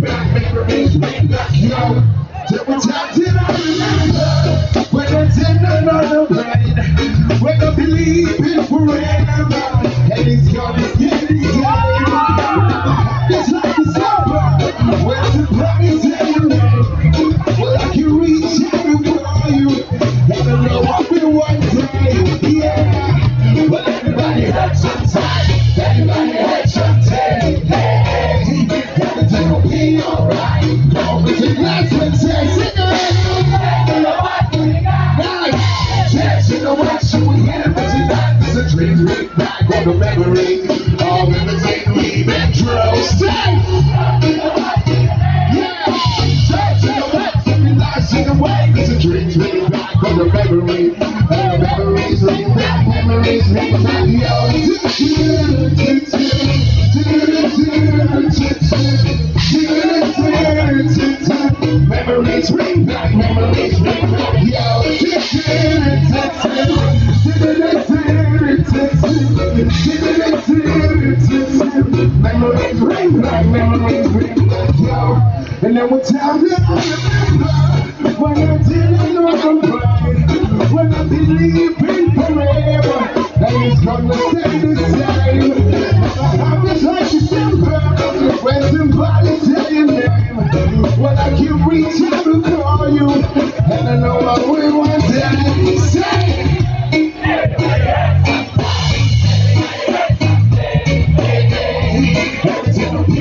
back. the way she would hit it, a dream ring back on the memory. All in the same leave and drill stay. A dream back the. All memories memories memories ring back, memories ring back. Yo, And then we'll tell you.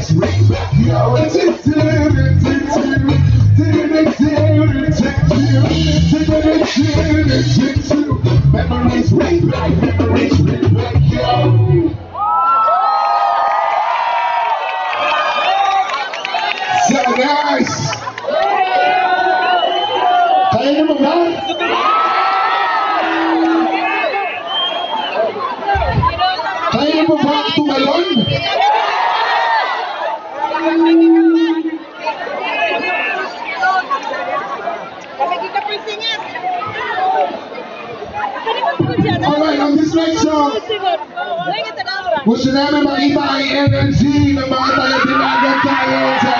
It's way back, yo, it's Mwisho usileme maimba ya MNC na maimba ya Binaga Tayota.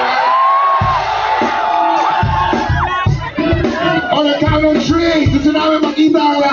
On the count of three, tusileme maimba ya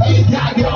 Aí, Gaga,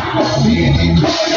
I'll